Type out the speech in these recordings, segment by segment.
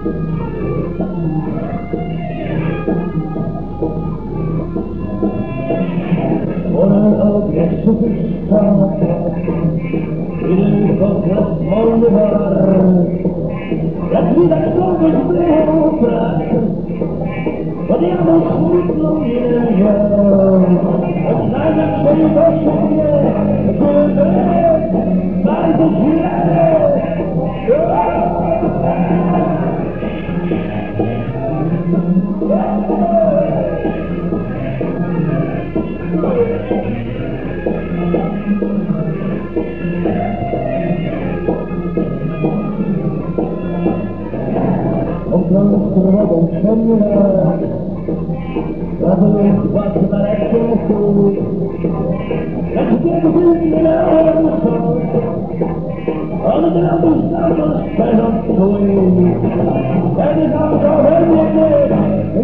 Yeah. prowadzą ciemne Radują władzę na ręku Jak biegły na ręku Od razu znalazł szczerą swój Kiedy tam go wybiegły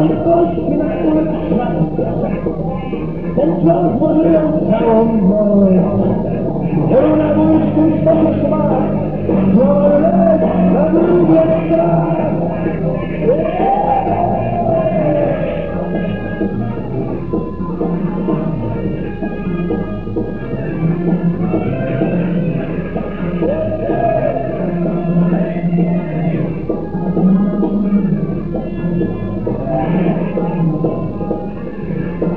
Control for the town.